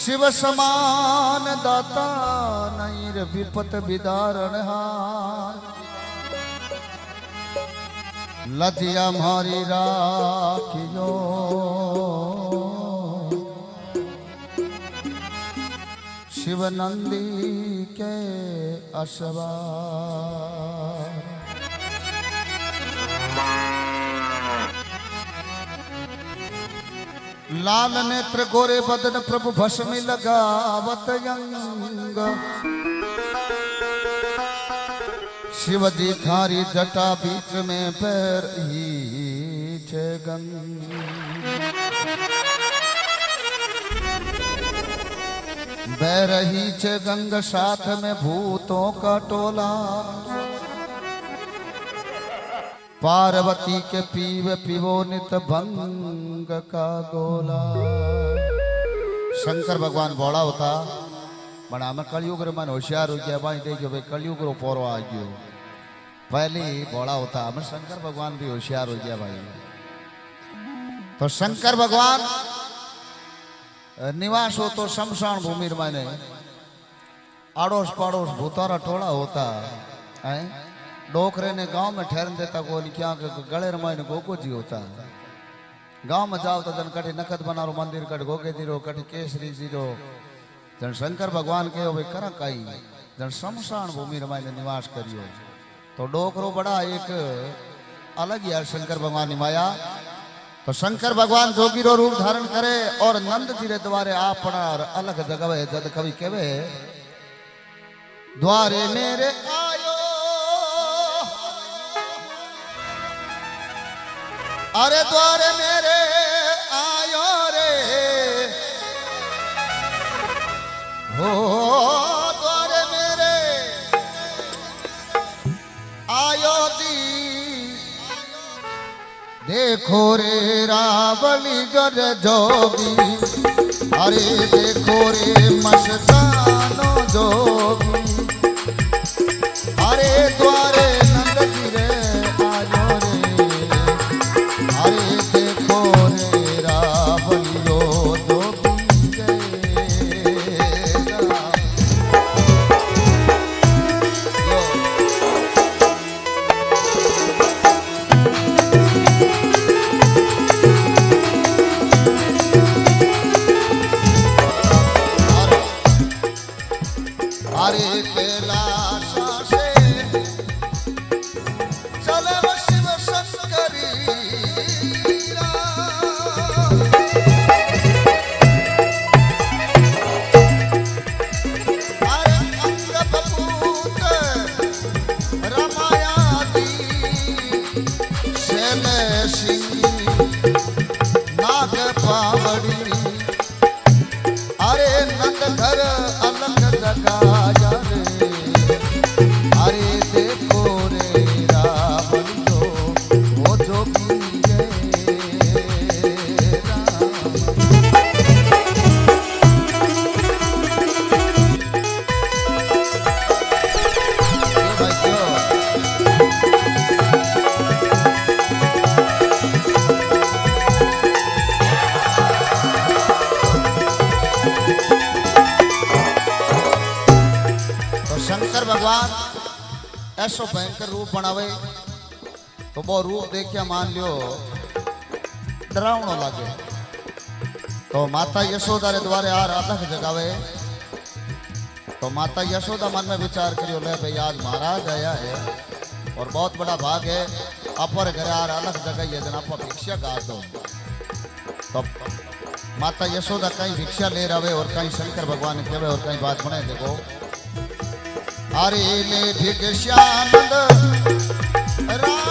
शिव समान दाता नैर विपत विदारण लजिया मारी राखियो शिव नंदी के लाल नेत्र गोरे बदन प्रभु भस्मी लगावत यंग। शिव थारी जटा बीच में पैर ही बह रही छे गंग, साथ में भूतों का टोला। पार्वती के पीव पीवो नित भंग का गोला શંકર ભગવાન ભોળા હતા પણ આમે કળિયુગ રમાન હોશિયાર हो गया भाई देखो भाई कलयुग रो पोरो आ गयो पहले भोळा होता हमें शंकर भगवान भी होशियार हो गया भाई तो शंकर भगवान निवास हो तो शमशान भूमि माने आड़ोस पड़ोस भूतारा टोला होता है डोकरे ने गाँव में ठहरन देता को क्या गले रमायने गोगो जी होता है? गाँव में जाओ तो जन कटे नखत बनारो, मंदिर कट गोगे ज़ीरो कटे केसरी ज़ीरो जन शंकर भगवान के भाई करा काई? जन शमशान भूमि रमायने निवास करियो। तो डोकरो बड़ा एक अलग यार शंकर भगवान की माया। तो शंकर भगवान जोगीरो रूप धारण करे और नंद जी रे द्वारे आपना अलग जगह जद कवि केवे द्वारे मेरे आयो अरे द्वारे मेरे आयो रे हो द्वारे मेरे आयो दी देखो रे रावली गर जोगी अरे देखो रे मस्तानो जोगी अरे द्वारे ऐसो भयंकर रूप बनावे। तो वो रूप देखिया मान लियो डरावनो लागे। तो माता यशोदा रे द्वारे आर अलग जगावे। तो माता यशोदा मन में विचार करियो, ले भाई, आज महाराज आया है और बहुत बड़ा भाग है। अपर घर आर अलग जगह ये जना भिक्षा गा दो। तो माता यशोदा कहीं भिक्षा ले रहे और कहीं शंकर भगवान के और कहीं बात बने देखो। अरे ले भिक्षानंद रानी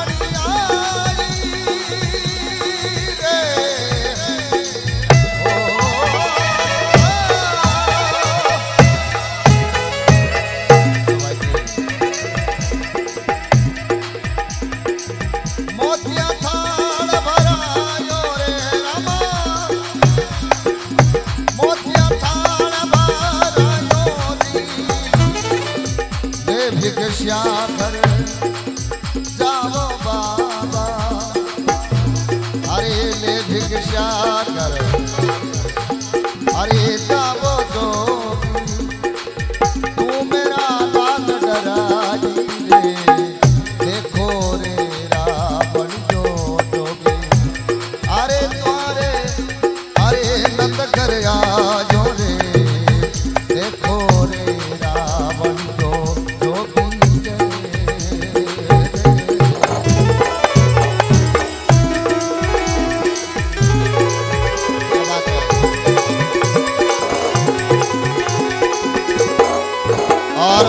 और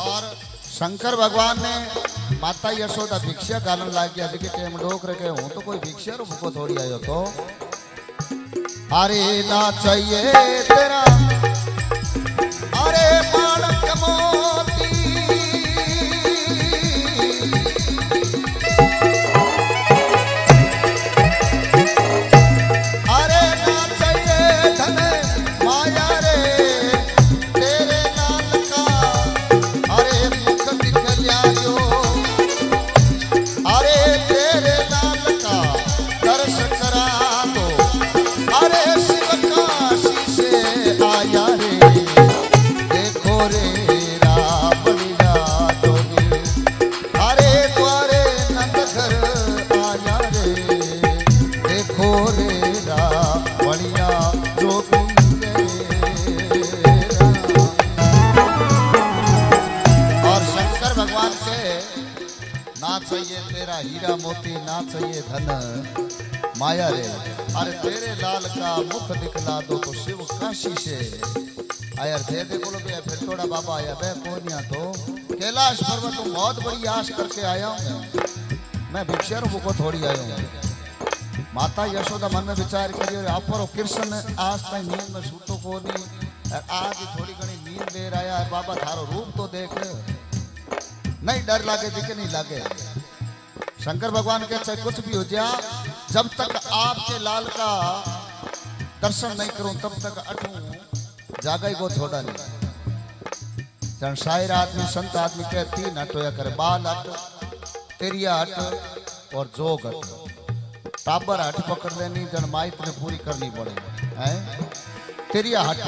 और शंकर भगवान ने माता यशोदा भिक्षा गालन लागे, अभी टेम डोक रखे, हूँ तो कोई भिक्षा रूप को थोड़ी आयो तो। अरे ना चाहिए तेरा, अरे मानक मोर। चाहिए तेरा हीरा मोती, ना चाहिए माया रे। अरे तेरे लाल का मुख दिखला दो तो शिव काशी से। आया थे दे बोलो बे फिर थोड़ा बाबा आया, बे कोनिया तो। कैलाश पर्वत तो बहुत बड़ी आश करके आया हूँ। मैं भिक्षार को थोड़ी आया हूँ। माता यशोदा मन में विचार करियो आप पर कृष्ण आज ताई नींद में सूतो को नहीं आज थोड़ी घनी नींद ले आया है बाबा थारो रूप तो देख। नहीं डर लागे जी के नहीं लागे। शंकर भगवान के चाहे कुछ भी हो जा, जब तक आपके लाल का दर्शन नहीं करूँ, तब तक अटूं, जागा को थोड़ा नहीं। जन शायर आदमी, संत आदमी के तीन हट होया करे, बाल हट तेरिया हट और जोग हट। टाबर हट पकड़ लेनी, जन माइत ने पूरी करनी पड़े। हैं? तेरिया हट।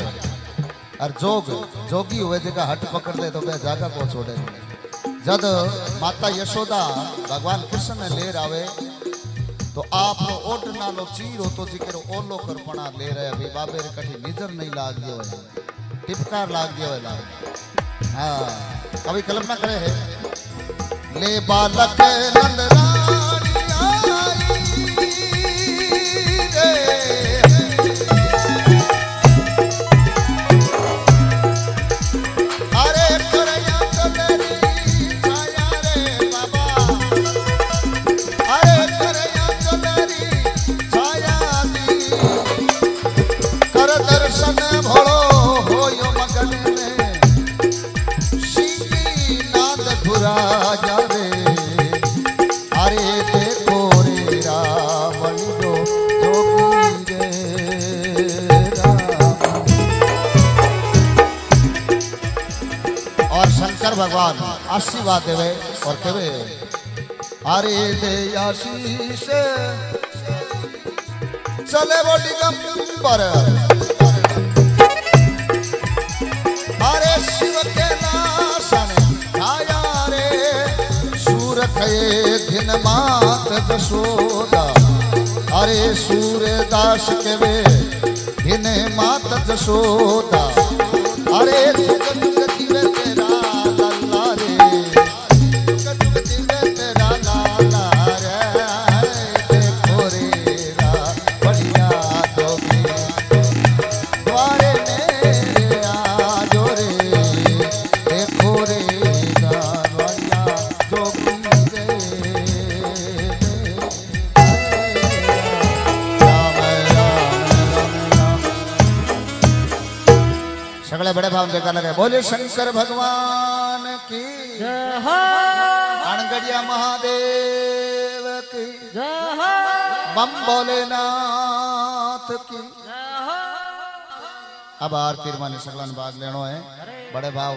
और जोग, जोगी हुए जगह हट पकड़ ले तो वह जागा को छोड़े। जद माता यशोदा भगवान कृष्ण ने लेर आवे तो आप ओट नालो चीर हो तो ज़िक्र ओलो करपणा ले रहे। अभी बाबे रे कठी निजर नहीं लाग गयो है टिपकार लाग गयो है लाग। हाँ कभी कल्पना करे है। ले बालक नंद रे। आशीर्वाद देवे और कहे, अरे दे आशीष, चले वो दिगंबर अरे शिव के नाशन, आया रे सूर कहे दिन मात जशोदा अरे सूर्यदास के वे दिन मात जशोदा अरे देखा लगे बोले शंकर भगवान की। अणगड़िया महादेव की। बम भोलेनाथ की। अब आरती माने सगलन भाग लेनो है। बड़े भाव